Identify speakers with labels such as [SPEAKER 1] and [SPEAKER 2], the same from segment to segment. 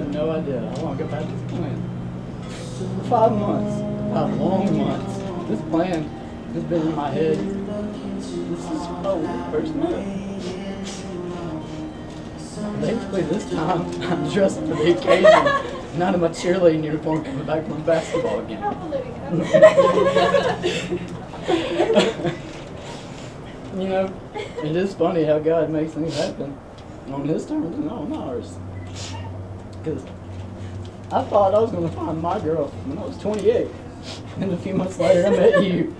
[SPEAKER 1] no idea how long I've had this plan. For five months, five long months. This plan has been in my head. This is probably the first month. Thankfully, this time I'm dressed for the occasion, not in my cheerleading uniform coming back from basketball game. you know, it is funny how God makes things happen on His terms and not on ours. Because I thought I was going to find my girl when I was 28, and a few months later I met you.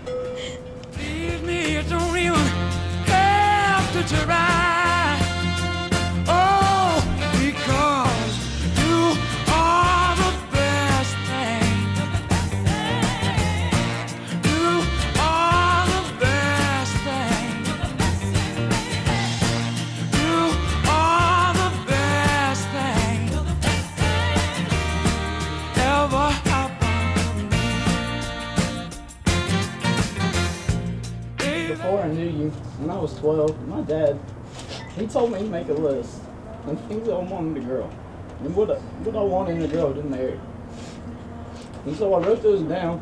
[SPEAKER 1] When I was 12, my dad, he told me to make a list of things I wanted a girl. And what I, what I wanted in a girl to marry. And so I wrote those down.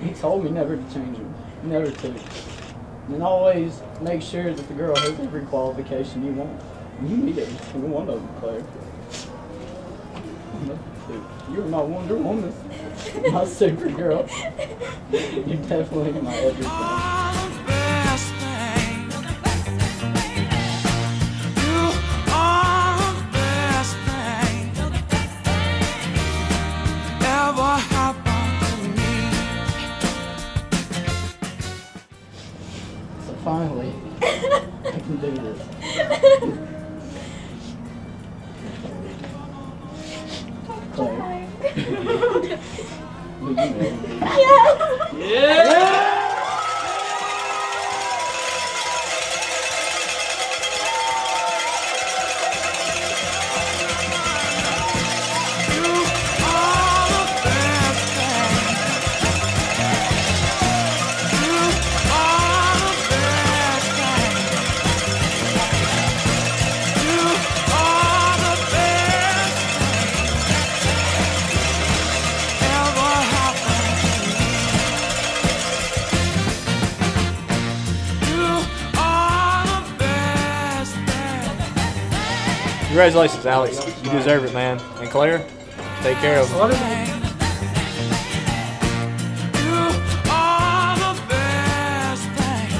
[SPEAKER 1] He told me never to change them. Never to. And always make sure that the girl has every qualification you want. You need every one of them, Claire. You're my Wonder Woman. My Supergirl. You're definitely my everything. Finally, I can do this. Claire.
[SPEAKER 2] Congratulations, Alex. You deserve it, man. And Claire, take care of him.
[SPEAKER 3] You are the best thing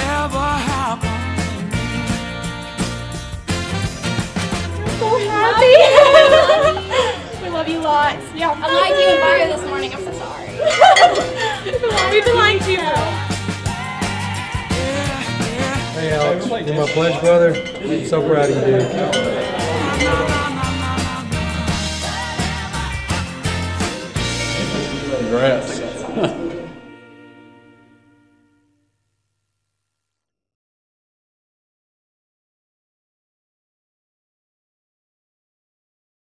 [SPEAKER 3] ever happened
[SPEAKER 4] so happy. we love you lots. Yeah.
[SPEAKER 5] I lied to you
[SPEAKER 6] You're my pledge brother. I'm so proud of you, dude.
[SPEAKER 7] Congrats.